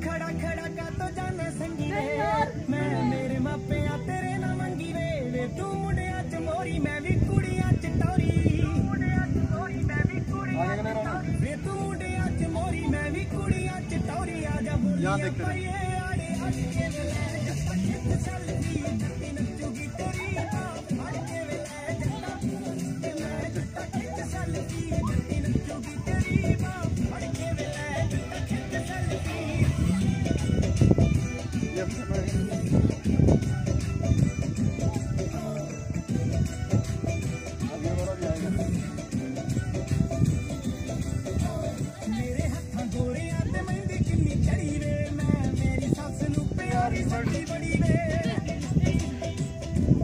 ਖੜਾ ਖੜਾ ਕਾ ਤੋ ਜਾਣੇ ਸੰਗੀ ਵੇ ਮੈਂ ਮੇਰੇ ਮਾਪਿਆਂ ਤੇਰੇ ਨਾ ਮੰਗੀ ਵੇ ਵੇ ਤੂੰ ਮੁੰਡਿਆਂ ਚ ਮੋਰੀ ਮੈਂ ਵੀ ਕੁੜੀਆਂ ਚ ਟੌਰੀ ਮੁੰਡਿਆਂ ਚ ਮੋਰੀ ਮੈਂ ਵੀ ਕੁੜੀਆਂ ਚ ਟੌਰੀ ਵੇ ਤੂੰ ਮੁੰਡਿਆਂ ਚ ਮੋਰੀ ਮੈਂ ਵੀ ਕੁੜੀਆਂ ਚ ਟੌਰੀ ਆ ਜਾ ਬੋਲੀਏ ਪਾਈਏ ਆੜੇ ਅੱਗੇ ਵੇ ਲੈ ਜੱਟਾ ਚੱਲਦੀ ਜੱਟੀ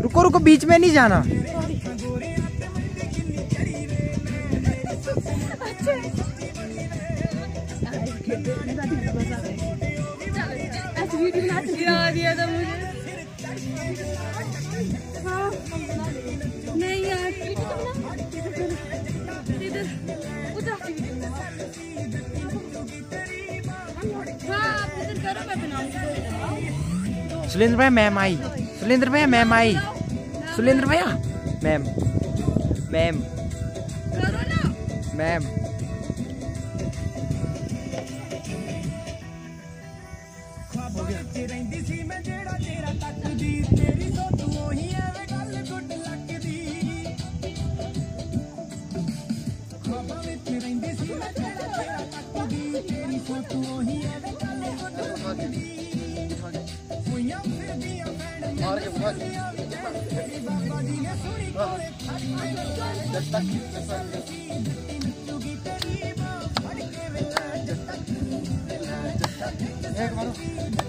रुको रुको बीच में नहीं जाना। ਮੇਰੇ गिरा दिया था मुझे हाँ नहीं यार सुलेंद्र भैया मैम आई। सुलेंद्र भैया मैम आई। सुलेंद्र भैया मैम मैम मैम ਵਿੱਚ ਰਹਿੰਦੀ ਸੀ ਮੈਂ ਜਿਹੜਾ ਤੇਰਾ ਤੱਕਦੀ ਤੇਰੀ ਸੋਚ ਉਹੀ ਐਵੇਂ ਗੱਲ ਗੁੱਡ ਲੱਗਦੀ ਖਾਬਾਂ ਵਿੱਚ ਰਹਿੰਦੀ ਸੀ ਮੈਂ ਜਿਹੜਾ ਤੇਰਾ ਤੱਕਦੀ ਤੇਰੀ ਸੋਚ ਉਹੀ ਐਵੇਂ ਗੱਲ ਗੁੱਡ ਲੱਗਦੀ ਹੋਈਆਂ ਫਿਰਦੀਆਂ ਭੈਣ ਮਾਰ ਕੇ ਬੁਖਾ ਤੇਰੀ ਬਾਬਾ ਜੀ ਨੇ ਸੁਣੀ ਕੋਲੇ ਜੱਟਾ ਨੱਚੂਗੀ ਤੇਰੀ ਬਾਹ ਫੜ ਕੇ ਵੇ ਲੈ ਜੱਟਾ ਜੱਟਾ